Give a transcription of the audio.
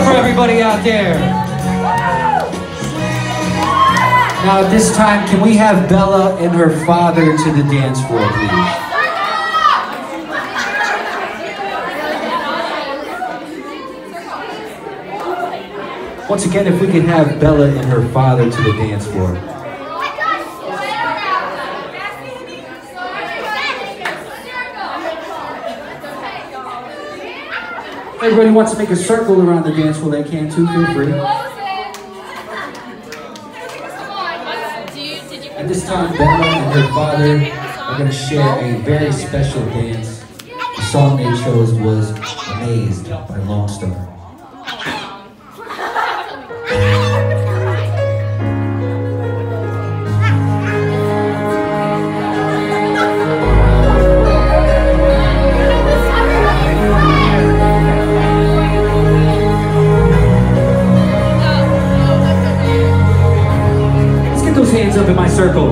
everybody out there. Now at this time, can we have Bella and her father to the dance floor, please? Once again, if we could have Bella and her father to the dance floor. Everybody wants to make a circle around the dance floor, they can too, feel free. At this time, Bella and her father are going to share a very special dance. The song they chose was Amazed by Lone hands up in my circle.